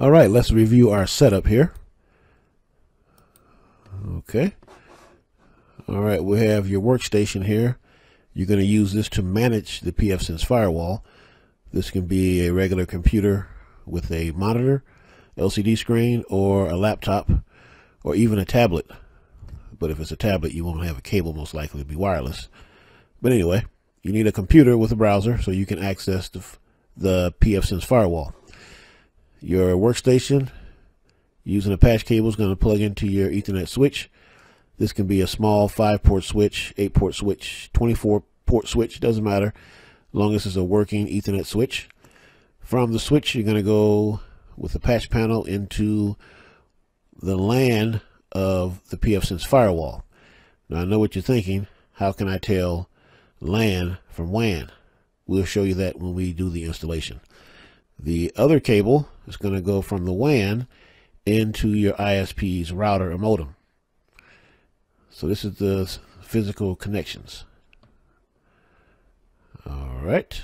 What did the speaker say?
All right, let's review our setup here. Okay. All right, we have your workstation here. You're going to use this to manage the pfSense firewall. This can be a regular computer with a monitor, LCD screen, or a laptop, or even a tablet. But if it's a tablet, you won't have a cable, most likely to be wireless. But anyway, you need a computer with a browser so you can access the, the pfSense firewall. Your workstation using a patch cable is going to plug into your Ethernet switch. This can be a small 5 port switch, 8 port switch, 24 port switch, doesn't matter, as long as it's a working Ethernet switch. From the switch, you're going to go with the patch panel into the LAN of the pfSense firewall. Now I know what you're thinking. How can I tell LAN from WAN? We'll show you that when we do the installation. The other cable is going to go from the WAN into your ISP's router or modem. So this is the physical connections. All right.